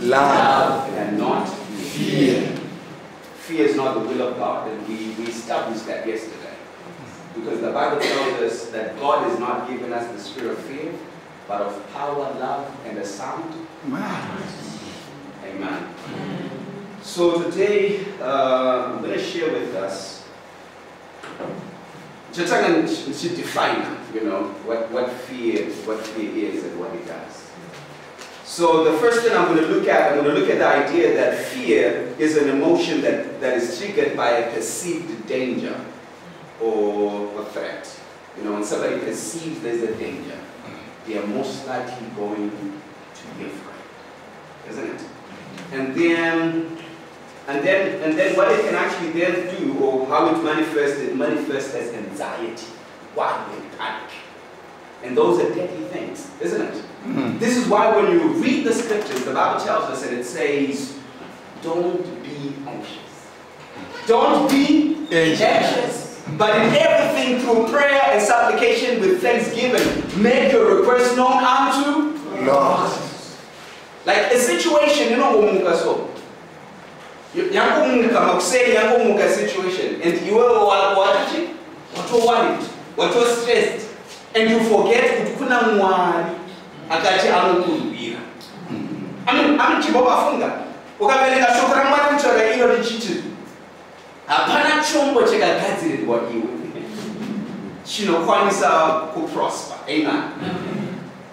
Love. and not fear. Fear is not the will of God, and we, we established that yesterday. Because the Bible tells us that God has not given us the spirit of fear, but of power, love, and a sound. Amen. So today, uh, I'm going to share with us. Going to define, you know, what, what fear, what fear is and what it does. So the first thing I'm going to look at, I'm going to look at the idea that fear is an emotion that, that is triggered by a perceived danger or a threat. You know, when somebody perceives there's a danger, they are most likely going to be afraid, isn't it? And then, and then, and then what it can actually then do, or how it manifests, it manifests as anxiety, worry, panic. And those are deadly things, isn't it? Hmm. This is why when you read the scriptures, the Bible tells us and it says, don't be anxious. Don't be Anxious. anxious. But in everything through prayer and supplication with thanksgiving, make your request known unto Lord. like a situation inongomuka so yangomuka makuseni yangomuka situation and wato worried wato stressed and you forget kuti kuna mwari akati anokurwira anochibva pafunga ukaverenga shoko ramwari muchora iro richiti hapana chombo chakagadzirirwa iwe. Chinokwanisa kuprosper. Amen.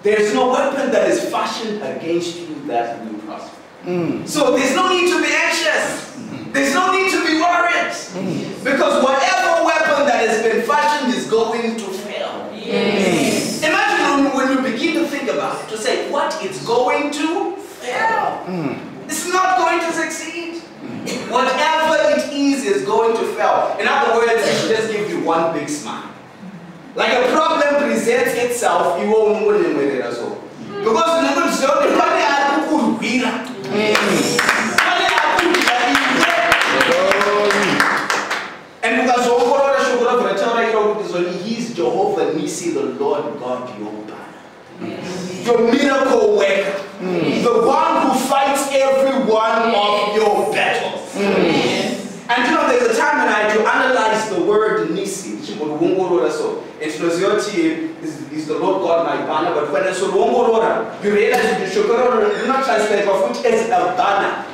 There's no weapon that is fashioned against you that will prosper. Mm. So there's no need to be anxious. Mm. There's no need to be worried. Mm. Because whatever weapon that has been fashioned is going to fail. Imagine when, when you begin to think about it, to say what it's going to fail. Hmm. It's not going to succeed. Whatever it is is going to fail. In other words, it should just give you one big smile. Like a problem presents itself, you won't know it as well. Because you know so the money I could win. And because overall shukura for chara iro kutizoni he's Jehovah Nisi the Lord God your. Your miracle worker. Hmm. The one who fights every one of your battles. Hmm. And you know, there's a time when I do analyze the word Nisi, chimurungorora so. It's Nosioti is, is the Lord God my banner, but when it's Rungorora, you realize Shukara do not translate Bafut as a banner.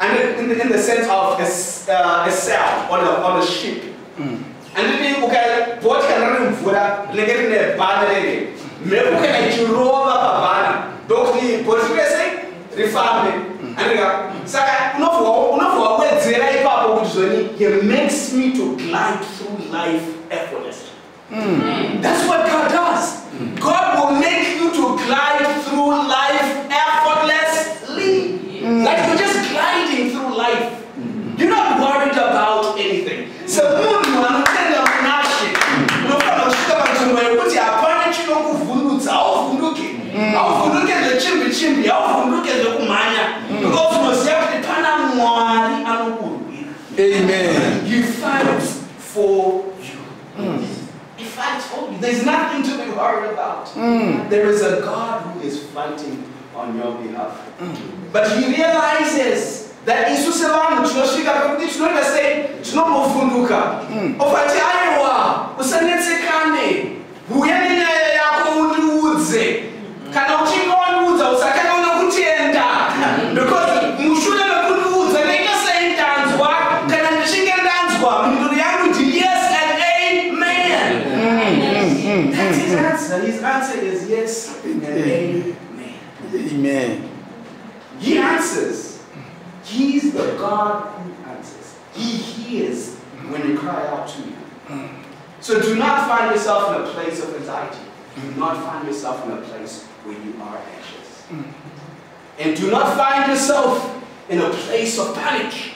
And in, the, in the sense of a, uh, a sail on a, on a ship. Hmm. And then you can what can run mvura rinenge rine bhana rere mhepo kana ichirova pabhana ndokuti bhoti rese rifambe andika saka unobva unobva wawedzera ipapo kuti zvoni he makes me to glide through life effortlessly. Hmm. That's what god does. God will make you to glide through life effortlessly. Hmm. Like you're just gliding through life. You're not worried about anything. Semunhu anotenda munashe unofanira kusvika panzvimbo yekuti hapana chinokuvhundutsa hauvhunduke hauvhunduke zvechimbi chimbi hauvhunduke zvekumhanya because unoziva kuti pana mwari anokurwira Amen. he fights for you he fights for you there's nothing to be worried about there is a god who is fighting on your behalf. Mm. But he realizes that isu sevanhu tinosvika pekuti tinoita sei tinombovhunduka ofati aiwa usanetsekane uya Amen. He answers. He's the God who answers. He hears when you cry out to him. So do not find yourself in a place of anxiety. Do not find yourself in a place where you are anxious. And do not find yourself in a place of panic.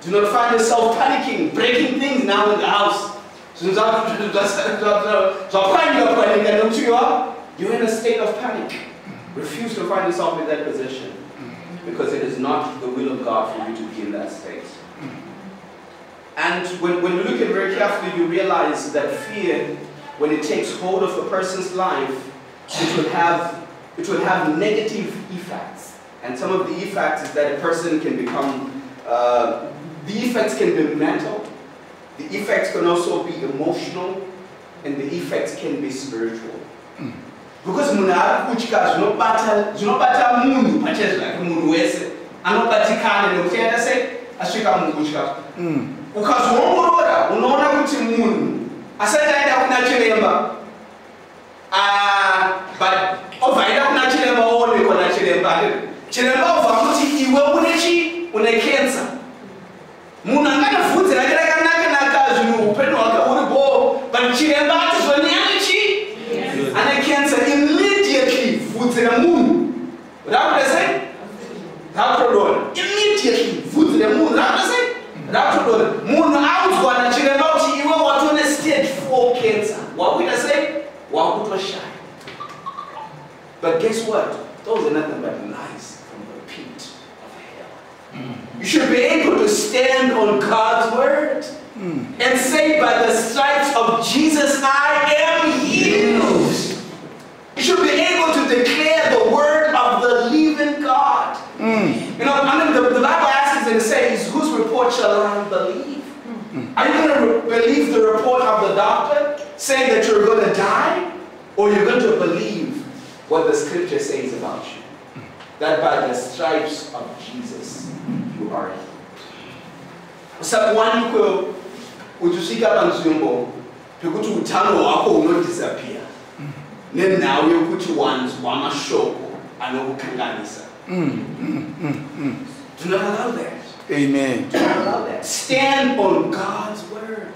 Do not find yourself panicking, breaking things now in the house. You're in a state of panic. Refuse to find yourself in that position because it is not the will of God for you to be in that state. And when, when you look at it very carefully, you realize that fear, when it takes hold of a person's life, it will have it will have negative effects. And some of the effects is that a person can become, uh, the effects can be mental, the effects can also be emotional, and the effects can be spiritual. Because munhu ari kutya zvinobata munhu pachezvo like munhu wese anobatikana nekuti aenda sei? Asvika mukutya. Mm. ukazoongorora unoona kuti munhu asati aenda kuna chiremba ah, but obva aenda kuna chiremba oonekwa nachiremba chiremba. Obva kuti iwe une chi? Une kensa munhu angane vhudzi rake rakanaka-naka zvinhu upenyu hwake uri bo but chiremba ati rakuda sei rakutodora immediately vhudzi remunhu rakuda sei rakutodora munhu audzwa nachiremba kuti iwe watone stage 4 cancer. Wakuita sei wakutoshaya but guess what? Those are nothing but lies from the pit of hell. You should be able to stand on god's word and say by the stripes of jesus i am healed. You should be able to declare the word of the living God. You know, I mean, the, the Bible asks and it says, whose report shall I believe? Hmm. Are you going to believe the report of the doctor saying that you're going to die? Or you're going to believe what the scripture says about you? That by the stripes of Jesus, you are healed. Usakuwanikwe uchisvika panzvimbo pekuti utano hwako hunodisappear nenhau yokuti wanzwa mashoko anokukanganisa hmm, hmm, do not allow that Amen. do not allow that stand on god's word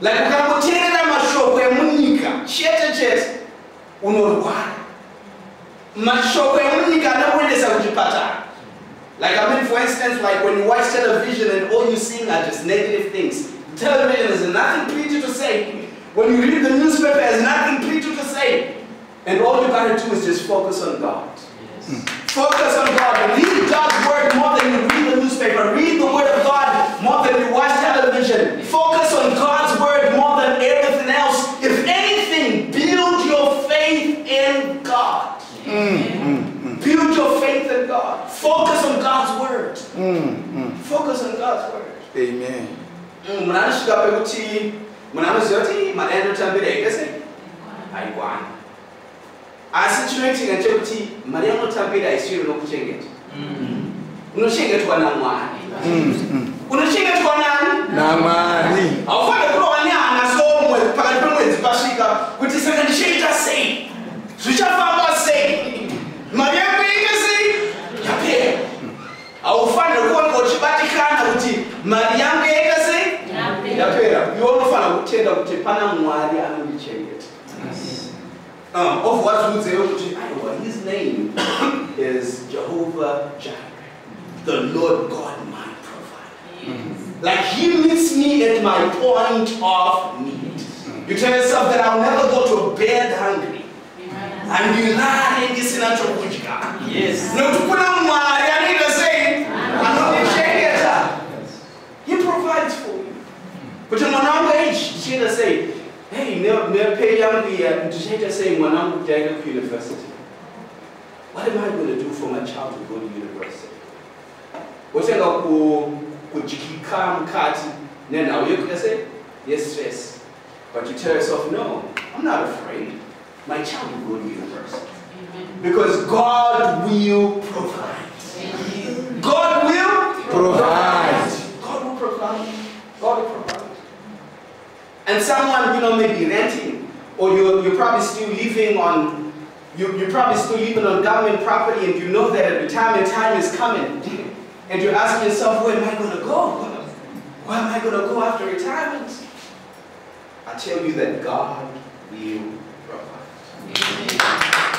like ukangoteerera mashoko emunyika chete chete unorwara mashoko emunyika anokuendesa kuchipatara like I mean, for instance, like when you watch television and all you're seeing are just negative things. Television has nothing pretty to say. When you read the newspaper, it has nothing pretty to say. And all you gotta do is just focus on God. Focus on God. Read God's word more than you read the newspaper. Read the word of God more than you watch television. Focus on God's word more than everything else. If anything, build your faith in God. Mm, mm, mm. Build your faith in God. Focus on God's word. Focus on God's word. Amen. Mm, munhu anosvika pekuti munhu anoziva kuti mari yanotambira ikese haikwana asi chinoitika chekuti mari yanotambira haisiri nokuchengeta unochengetwa namwari unochengetwa nani Namwari. haufaniri kurova nehana somwe pakati pemwedzi pasvika kuti saka ndichaita sei? Zvichafamba sei? Mari yangu ike sei? Yapera. Haufaniri kuoneka uchibatikana kuti mari yangu yaita sei? Yapera. Iwe unofanira kutenda kuti pana mwari anondichengeta Um, of what's kuti aiwa his name is jehovah jireh the lord god my provider. Like he meets me at my point of need. You tell yourself that i'll never go to bed hungry. And you lie andilale ndisina chokudya nekuti kuna mwari anoita sei anondichengeta he provides for you. Kuti mwana wangu eichi ndichiita say, hey nepei yangu iya ndichaita sei mwana wangu kuti aende kuuniversity what am i going to do for my child to go to university wotenga ku- kudyika mukati nenhau say yes yestress but you tell yourself no i'm not afraid my child will go to university because god will provide god will Provide. God will provide. God will provide. And someone, you know, may be renting, or you're, you're probably still living on, you, you're probably still living on government property, and you know that a retirement time is coming. And you're asking yourself, where am I going to go? Where am I going to go after retirement? I tell you that God will provide.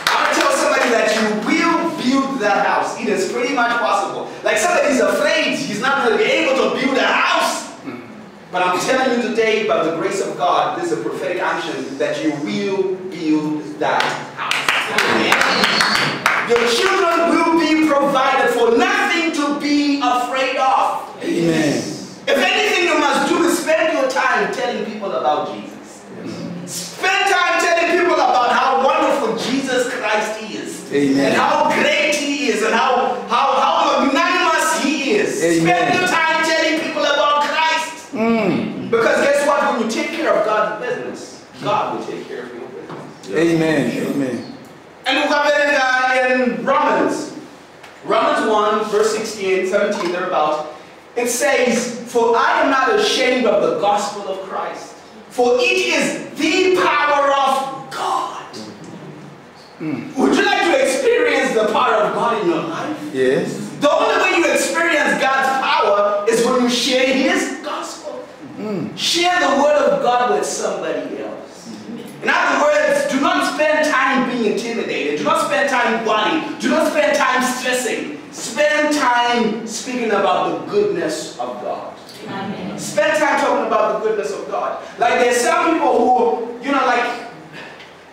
I'm tell somebody that you will build that house. It is pretty much possible. Like somebody's afraid he's not gonna be able to build a house. But I'm telling you today, by the grace of God, this is a prophetic action that you will build that house. Your children will provided for, nothing to be afraid of. Amen. If anything you must do is spend your time telling people about Jesus. Spend time telling people about how wonderful Jesus Christ is. Amen. and how great He is and how, how, how magnanimous He is. Amen. Spend your time telling people about Christ. Because guess what? When you take care of God's business, God will take care of your business. Amen. Amen. And we have it uh, in Romans. Romans 1, verse 16, 17, thereabout. It says, For I am not ashamed of the gospel of Christ, for it is the power of God. Hmm. Would you like to experience the power of God in your life? Yes. The only way you experience God's power is when you share His gospel. Hmm. Share the word of God with somebody else. In other words, do not spend time intimidated. Do not spend time worrying. Do not spend time stressing. Spend time speaking about the goodness of God. Spend time talking about the goodness of God. Like there's some people who, you know, like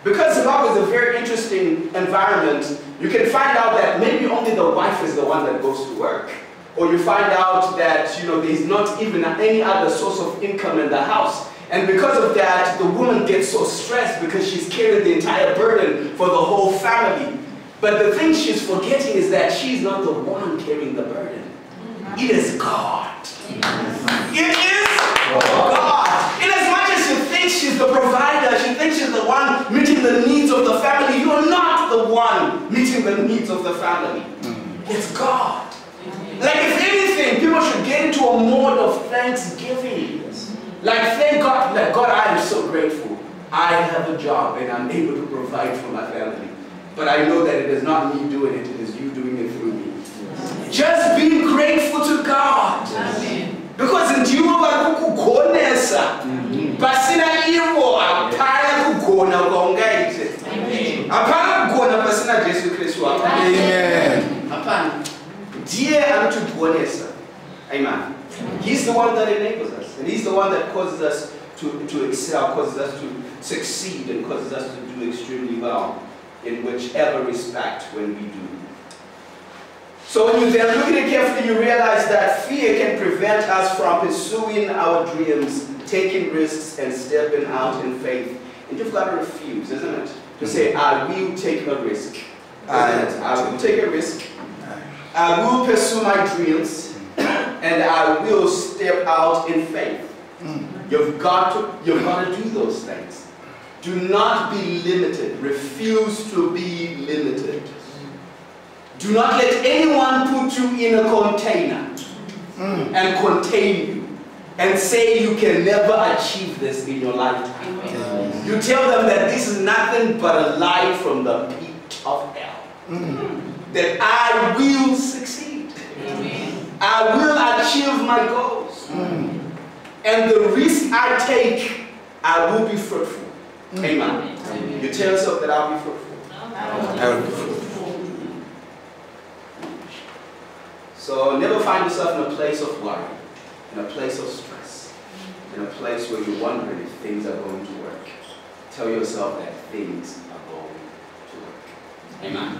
because Zimbabwe is a very interesting environment, you can find out that maybe only the wife is the one that goes to work. Or you find out that, you know, there's not even any other source of income in the house. And because of that, the woman gets so stressed because she's carried the entire burden for the whole family. But the thing she's forgetting is that she's not the one carrying the burden. It is God. It is God. In as much as you think she's the provider, she thinks she's the one meeting the needs of the family, you are not the one meeting the needs of the family. Mm. It's God. Like if anything, people should get into a mode of thanksgiving. Like thank God, like God, I am so grateful. I have a job and I'm able to provide for my family. But I know that it is not me doing it, it is you doing it through me. Just be grateful to God. Because ndivo vari kukugonesa pasina ivo hapana kugona kwaungaite hapana kugona pasina jesu kristu hapana Amen. hapana ndiye anotigonesa amen. He's the one that enables us and he's the one that causes us to, to excel causes us to succeed and causes us to do extremely well in whichever respect when we do so when you then look at it carefully, you realize that fear can prevent us from pursuing our dreams, taking risks, and stepping out in faith. And you've got to refuse, isn't it? To say, I will take a risk. I- I will take a risk. I will pursue my dreams, and I will step out in faith. Hmm. You've got to, you've got to do those things. Do not be limited. Refuse to be limited. Do not let anyone put you in a container hmm. and contain you and say you can never achieve this in your lifetime. You tell them that this is nothing but a lie from the pit of hell. Hmm. That I will succeed. I will achieve my goals. Hmm. And the risk I take, I will be fruitful. Hmm. Amen. You tell yourself that I'll be fruitful. I will be fruitful. So never find yourself in a place of worry, in a place of stress, in a place where you're wondering if things are going to work. Tell yourself that things are going to work. Amen.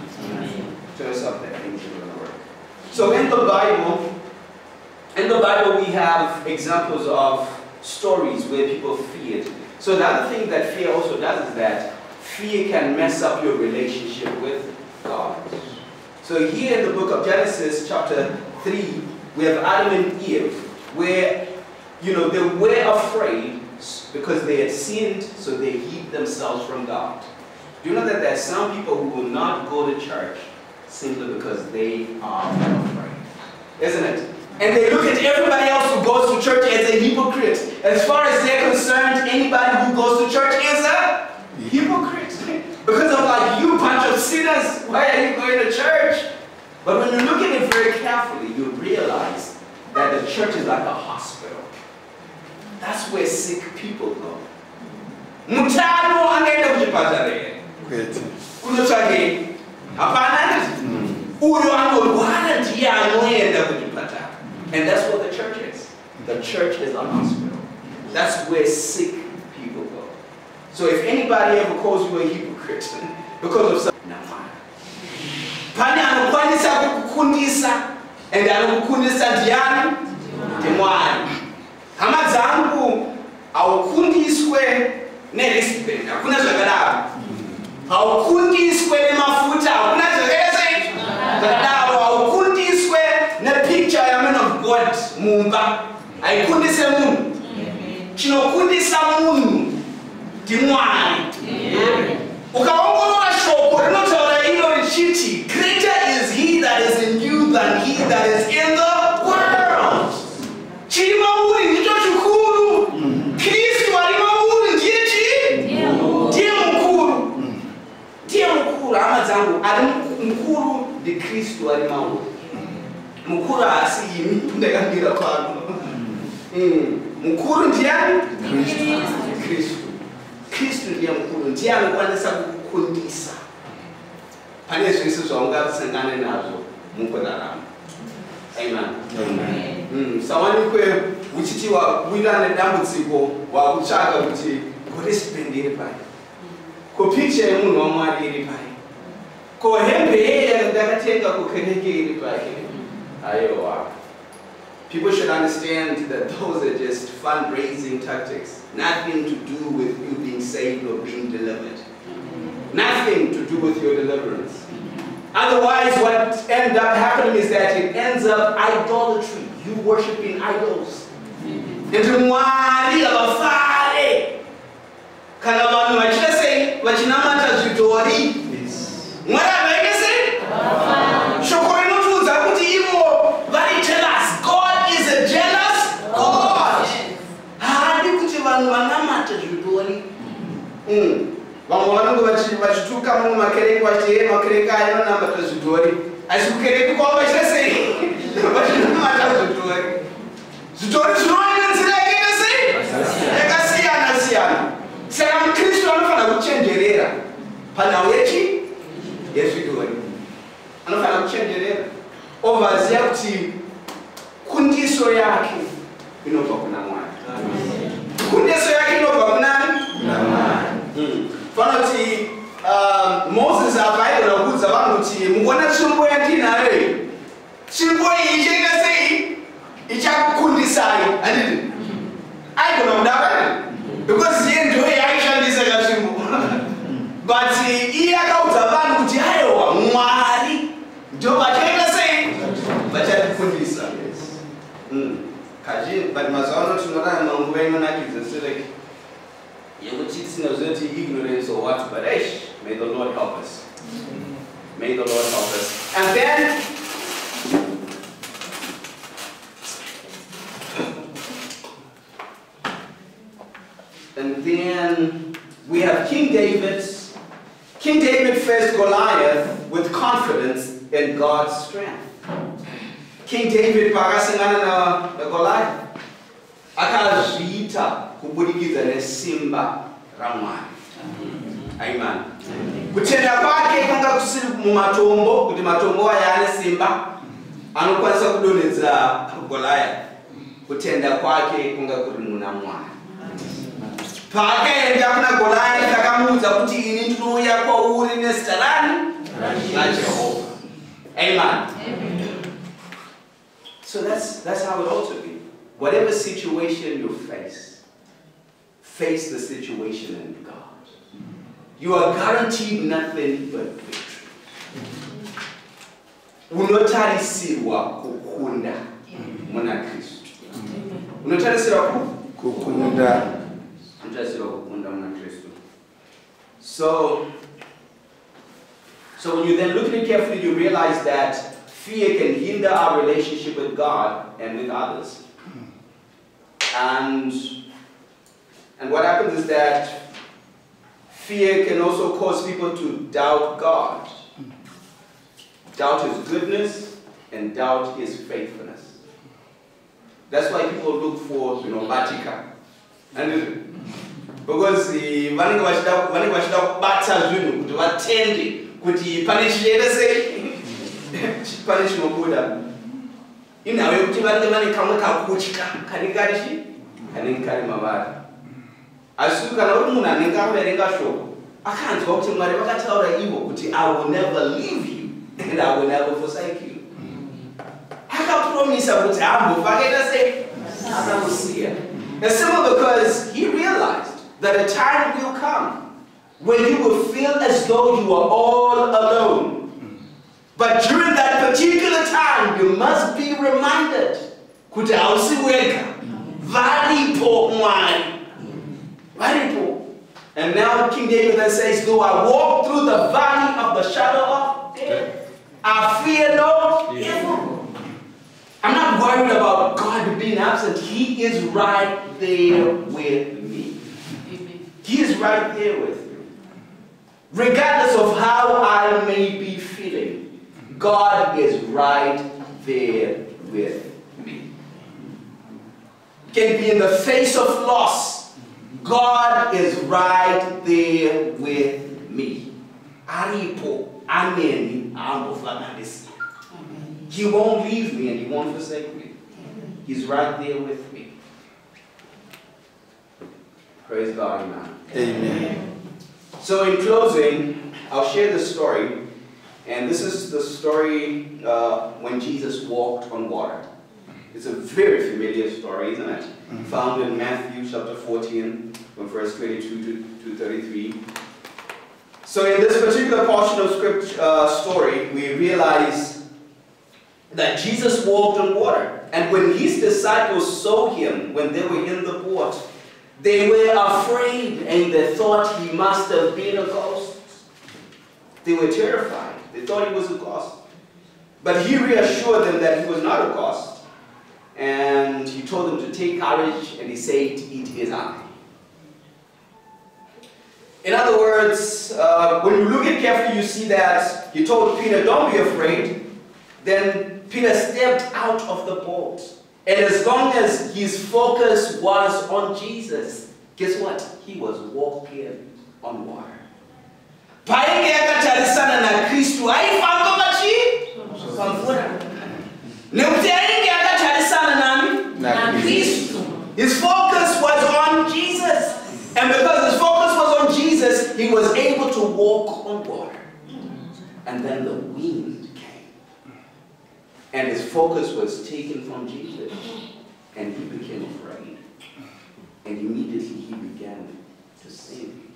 Tell yourself that things are going to work. So in the Bible, in the Bible we have examples of stories where people feared. So the other thing that fear also does is that fear can mess up your relationship with God. So here in the book of Genesis, chapter 3, we have Adam and Eve, where, you know, they were afraid because they had sinned, so they hid themselves from God. Do you know that there are some people who will not go to church simply because they are afraid? Isn't it? And they look at everybody else who goes to church as a hypocrite. As far as they're concerned, anybody who goes to church is a hypocrite. Because I'm like, you bunch of sinners, why are you going to church? But when you look at it very carefully, you realize that the church is like a hospital. That's where sick people go. Mutano angaenda kuchipatara here. Kunotsvake hapana uyo anorwara ndiye anoenda kuchipatara and that's what the church is. The church is a hospital. That's where sick people go. So if anybody ever calls you a hypocrite because of something nafana pane anokwanisa kukukundisa and anokukundisa ndiani ndimwari hama dzangu haukundiswe nerespect hakuna zvakadaro haukundiswe nemafuta hakuna zvakadaro haukundiswe nepicture yaman of god mumba. Haikundise munhu. Chinokundisa munhu ndimwari ukaongorora shoko rinotaura iro richiti greater is he that is in you than he that is in the world. Chiri mauri ndicho chikuru. Kristu ari Mama zangu, alimkuru ndi Kristu ali mawu mukuru asi yimi ndakambira kwano hmm. hmm. mukuru ndiyani kristu kristu ndiye mukuru ndiye anokwanisa kukukundisa pane zvese zvaungasangana nazvo mukurarama amen. Hmm. Sawanikwe uchiti wawina nedambudziko wakutsvaka kuti goresipendiri pai kopicha yemunhu wamwari iri pai. Aiwa people should understand that those are just fundraising tactics. Nothing to do with you being saved or being delivered. Nothing to do with your deliverance. Otherwise, what ends up happening is that it ends up idolatry. You worshiping idols. Mwari havaite sei shoko rinotiudza kuti ivo vari jealous. God is a jealous god. Haadi kuti vanhu vanamata zvidhori Mm. vamwe vanonge vachi- vachituka mumwe makereke vachiti ye makereke aya anonamata zvidhori asi kukereke kwavo vachita sei? Vachinamata zvidhori zvidhori may the lord help us. And then and then we have king david. King david faced goliath with confidence in god's strength. King david pakasangana na- nagoliath akazviita kubudikidza nesimba ramwari. Amen kutenda kwake kwanga kusiri mumatombo kuti matombo aya ane simba anokwanisa kudonhedza goliath kutenda kwake kunga kuri muna mwari paakaenda kuna goliath akamuudza kuti ini ndinouya kwauri nezita rani? Rajehovha amen. So that's, that's how it ought to be. Whatever situation you face, face the situation in God. You are guaranteed nothing but victory. unotarisirwa kukunda muna kristu. Unotarisirwa kukunda? Unotarisirwa kukunda muna kristu. So so when you then look at it carefully you realize that fear can hinder our relationship with god and with others. And and what happens is that fear can also cause people to doubt god. Doubt his goodness and doubt his faithfulness. That's why people look for you know batika. And because eh, vanenge vachida vanenge vachida kubata zvinhu kuti vatende kuti pane chichienda sei? Pane chinobuda inhau yekuti vanenge vane kamwe kakutya kari chi kanenge kari mavari asi kana uri munhu anenge averenga shoko akanzwa kuti mwari vakataura ivo kuti i will never leave you and i will never forsake you. Akapromisa kuti ah, hambofa akaita sei? Akamusiya. It's simple because he realized that a time will come when you will feel as though you are all alone. But during that particular time, you must be reminded kuti hausi wega. Varipo mwari varipo. And now king david then says though i walk through the valley of the shadow of death? I fear no evil. I'm not worried about god being absent. He is right there with me. He is right there with me. Regardless of how i may be feeling God is right there with me. Can be in the face of loss. God is right there with me. Aripo, amen, He won't leave me and he won't forsake me. He's right there with me. Praise God, amen. Amen. So in closing, I'll share the story and this is the story uh, when Jesus walked on water. It's a very familiar story, isn't it? Found in Matthew chapter 14, from verse 22 to, to 33. So in this particular portion of script uh, story, we realize that Jesus walked on water. And when his disciples saw him, when they were in the boat, they were afraid and they thought he must have been a ghost. They were terrified. They thought he was a ghost. But he reassured them that he was not a ghost. And he told them to take courage, and he said, It is I. In other words, uh, when you look at carefully, you see that he told Peter, Don't be afraid. Then Peter stepped out of the boat. And as long as his focus was on Jesus, guess what? He was walking on water. painge yakatarisana nakristu aifamba pachii pamvura nekuti his focus was on jesus. And because his focus was on jesus he was able to walk on water. And then the wind came. And his focus was taken from jesus. And he became afraid. And immediately he began to sink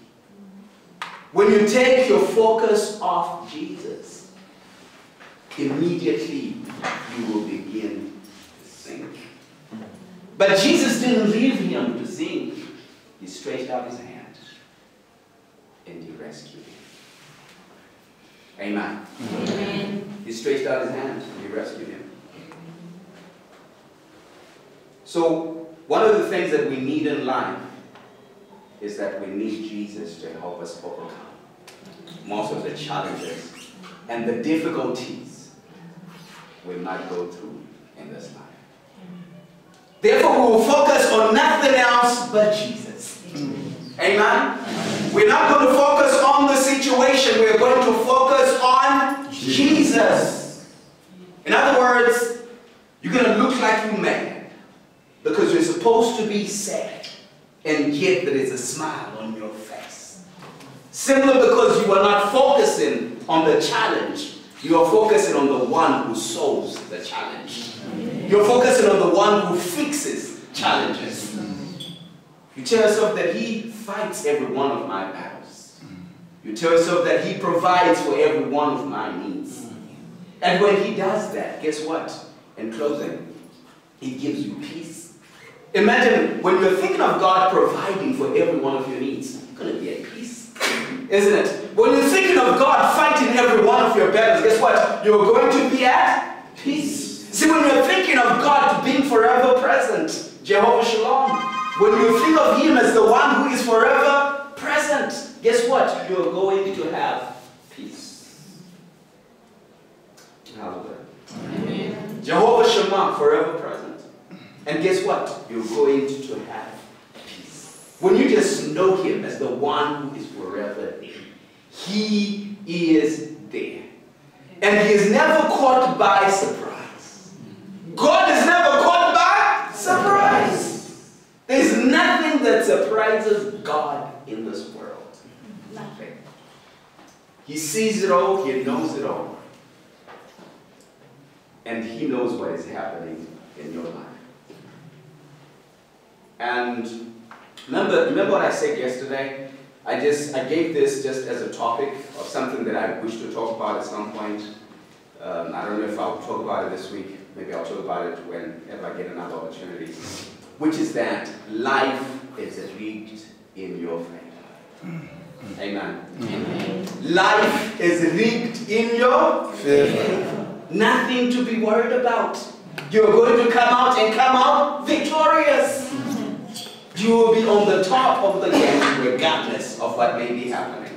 when you take your focus off Jesus, immediately you will begin to sink. But Jesus didn't leave him to sink. He stretched out his hand and he rescued him. Amen. Amen. He stretched out his hand and he rescued him. So, one of the things that we need in life is that we need Jesus to help us overcome most of the challenges and the difficulties we might go through in this life. Therefore, we will focus on nothing else but Jesus. Amen? We're not going to focus on the situation. We're going to focus on Jesus. In other words, you're going to look like you're mad because you're supposed to be sad and yet there is a smile on your face. Simply because you are not focusing on the challenge, you are focusing on the one who solves the challenge. You're focusing on the one who fixes challenges. You tell yourself that he fights every one of my battles. You tell yourself that he provides for every one of my needs. And when he does that, guess what? In closing, he gives you peace Imagine when you're thinking of God providing for every one of your needs, you're going to be at peace. Isn't it? When you're thinking of God fighting every one of your battles, guess what? You're going to be at peace. See, when you're thinking of God being forever present, Jehovah Shalom, when you think of Him as the one who is forever present, guess what? You're going to have peace. Hallelujah. Jehovah Shammah, forever present. And guess what? You're going to have. When you just know Him as the one who is forever there, He is there. And He is never caught by surprise. God is never caught by surprise. There's nothing that surprises God in this world. Nothing. He sees it all, He knows it all. And He knows what is happening in your life. And remember, remember what I said yesterday? I just I gave this just as a topic of something that I wish to talk about at some point. Um, I don't know if I'll talk about it this week, maybe I'll talk about it whenever I get another opportunity, which is that life is rigged in your favor. Amen. Life is rigged in your Favor. Nothing to be worried about. You're going to come out and come out victorious. You will be on the top of the game regardless of what may be happening.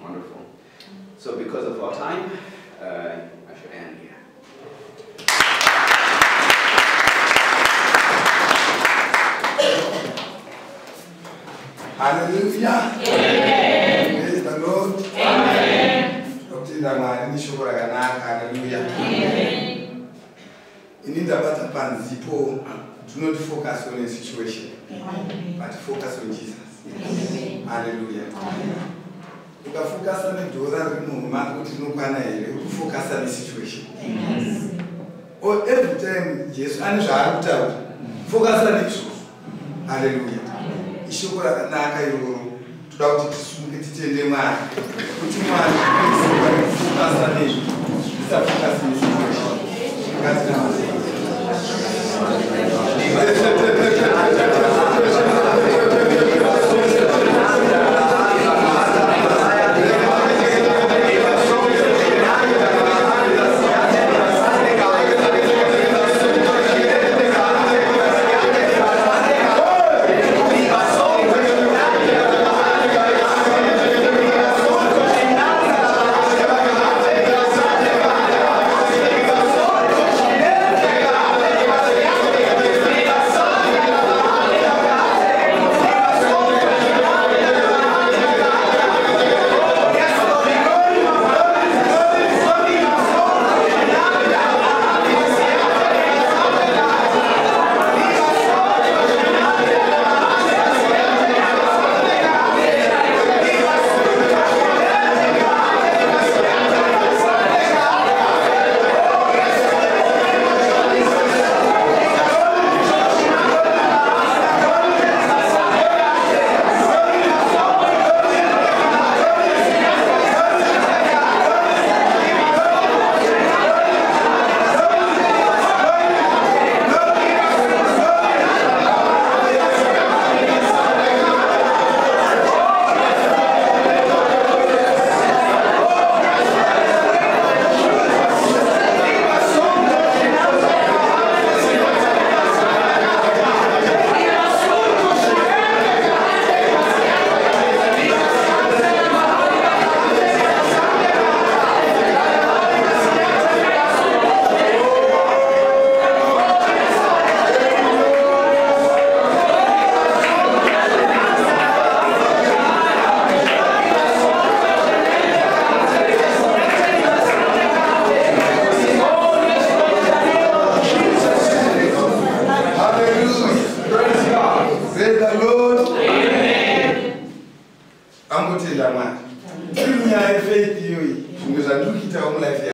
Wonderful. So, because of our time, uh, I should end here. Hallelujah. Praise the Lord. Nokuthinda mwari nishoko rakanaka. Hallelujah. Ini ndabata panzipo. Do not focus on a situation, but focus on Jesus. Hallelujah. ukafokasa nedhora riri muhuma kuti rinokwana here? Ukufokasa nesituation. Or every time jesu ane zvaari kutaura fokasa neizvozvo haleluya ishoko rakanaka iroro. Toda kuti tisunge titende mwari. Kuti mwari fokasa nezvo tisafokasi nesituation. Ngatinaa Yeah.